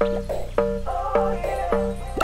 Oh, yeah.